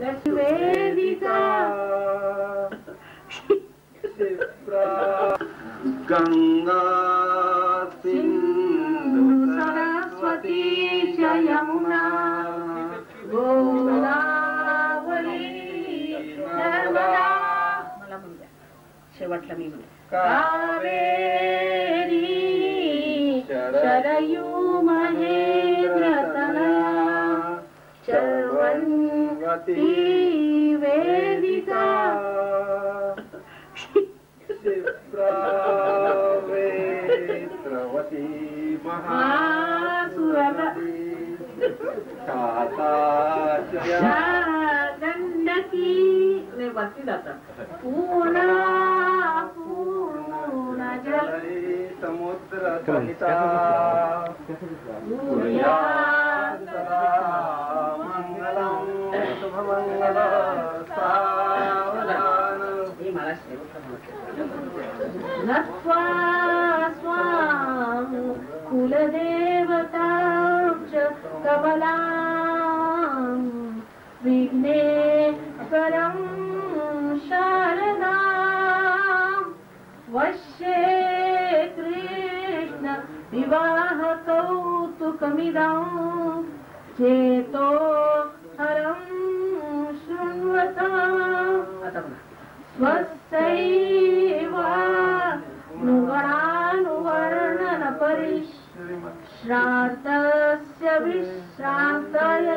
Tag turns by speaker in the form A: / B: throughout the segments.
A: वेदिका
B: गङ्गा
A: सिन्धु सरस्वती च यमुना गोदावरी नर्मदा मला म्हणूया शेवटला मी कावेरी शरयू महेंद्रतनया चर्वन्ती वेदिका।
B: वेत्रवती
A: महासुरता
B: काताचया
A: गंडकी। ने वरती जातात पूर्णा पूर्ण जल.
B: समुद्र सहिता
A: नत्वा स्वां कुलदेवताक्ष कमलां विघ्नेश्वरं शारदा। वश्ये कृष्ण विवाहकौतुकमिदम् नुगणानुवर्णन परिश्रान्तस्य विश्रान्ताय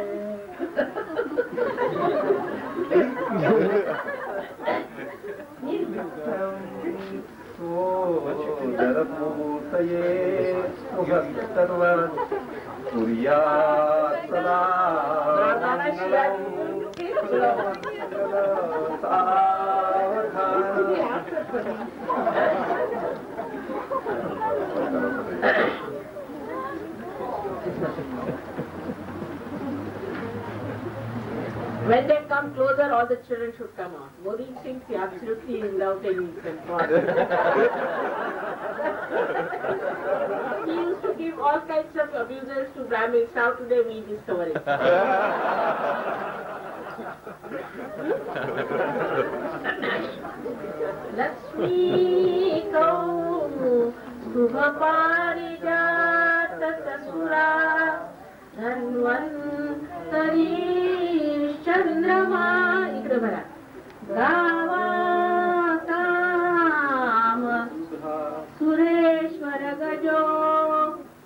B: सोदरपूतये सुभस्तर्वत् कुर्यात् सदा मङ्गलं शुभमङ्गल सावधान
A: When they come closer, all the children should come out. Modi thinks he absolutely without any control. he used to give all kinds of abuses to Brahmins. Now today we discover it. लक्ष्मीकौ शुभपारिजातसुरा Dhanvantari न्द्रमा इकडे बघा. गावा सुरेश्वर गजो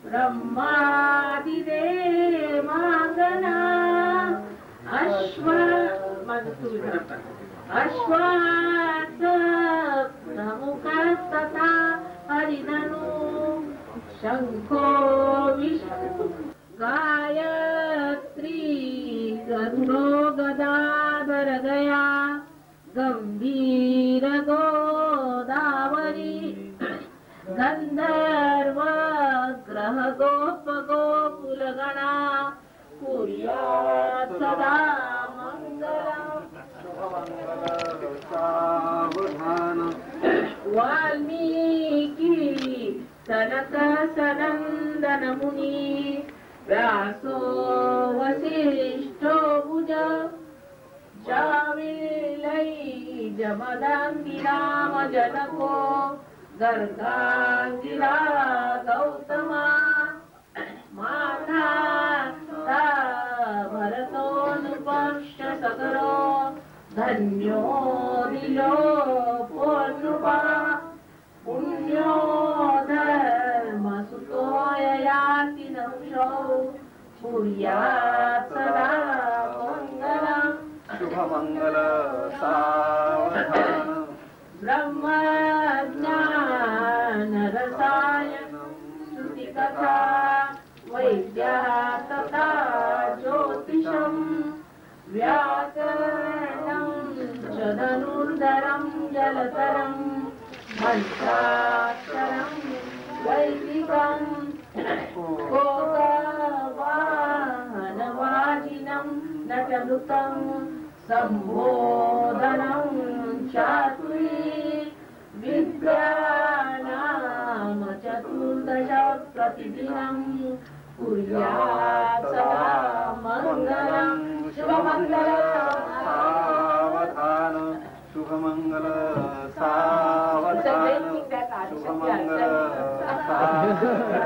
A: ब्रह्मादिदे मा अश्व अश्वास न मुकस्तथा शङ्खो विष्णु गायत्री गन्धो गया गंभीर गोदावरी। गंधर्व ग्रह गोप गोकुलगणा कुर्यात् सदा मङ्गलम्। वाल्मीकि सनक सनन्दन मुनि व्यासो वसिष्ठो जमदाङ्गिराम जनको गर्गाङ्गिरा गौतमा माता भरतोऽनुपश्य सकरो धन्यो दिलो पूर्णुपा पुण्यो धर्मसुतो ययाति नंशौ कुर्यात् सदा मङ्गलम्
B: शुभमङ्गल सावधान
A: तथा वैद्यः तथा ज्योतिषम् व्याकरणम् च धनुर्धरम् जलतरम् मन्त्रा वैदिकम् कोकवाहनवाजिनम् न च मृतं सम्बोधनं चातुी विद्या चतुर्दशप्रतिदिनम् कुर्या सदा मङ्गलम्
B: शुभमङ्गल सावधान शुभमङ्गल
A: सावधान शुभमङ्गल
B: सावधान